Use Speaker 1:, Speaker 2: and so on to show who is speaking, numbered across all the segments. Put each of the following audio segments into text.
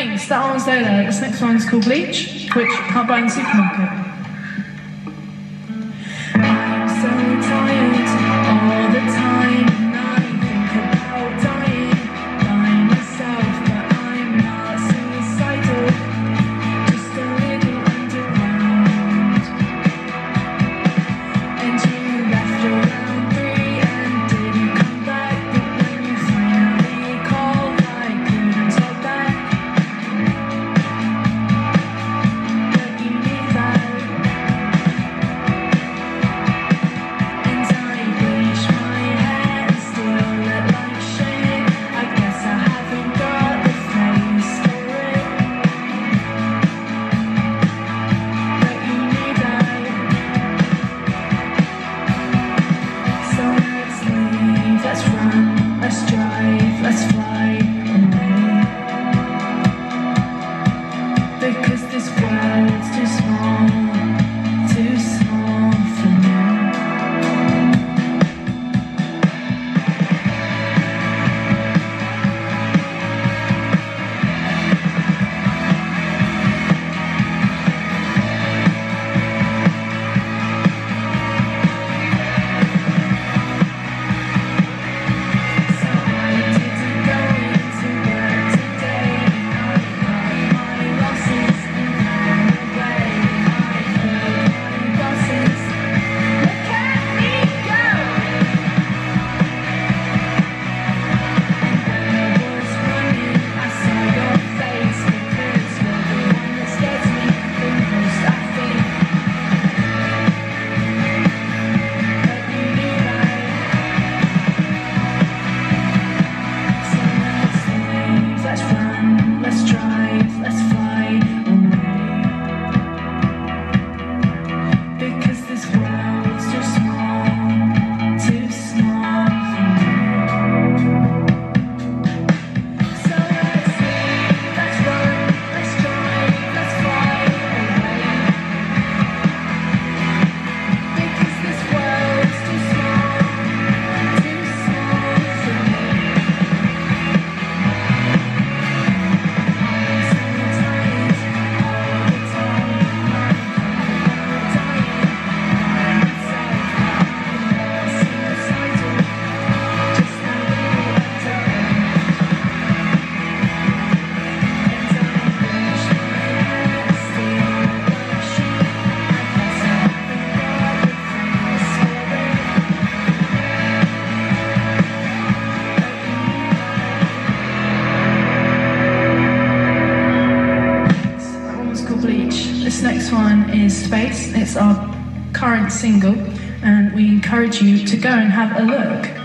Speaker 1: Thanks, that one there. This next one's called Bleach, which can't buy in the supermarket. one is Space. It's our current single, and we encourage you to go and have a look.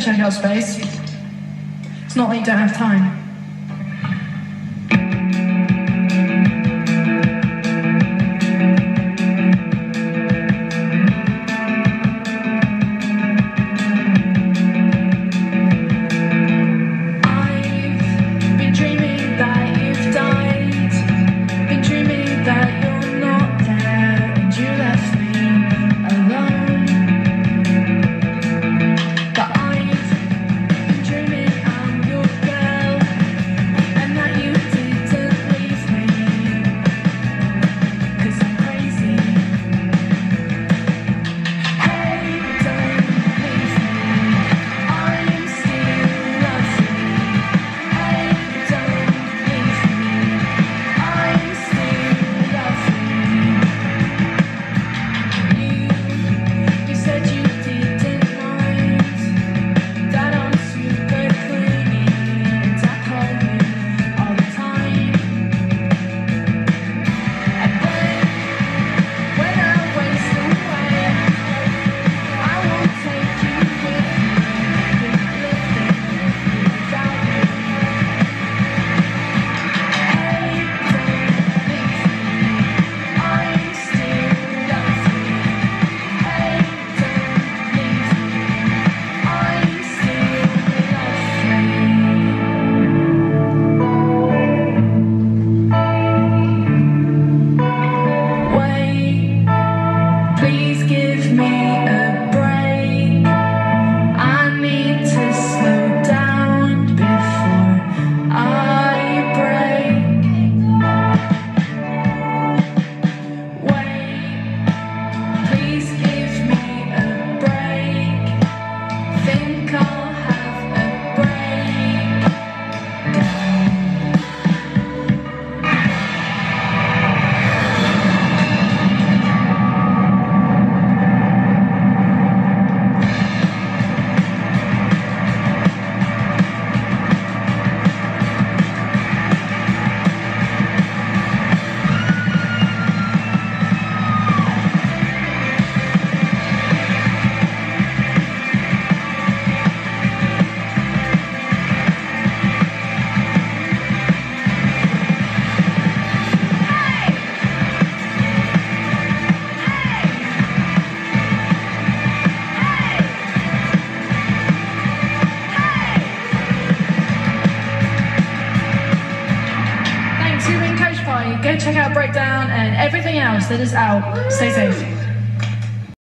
Speaker 2: check out space. It's not like you don't have time. that is out. Stay safe.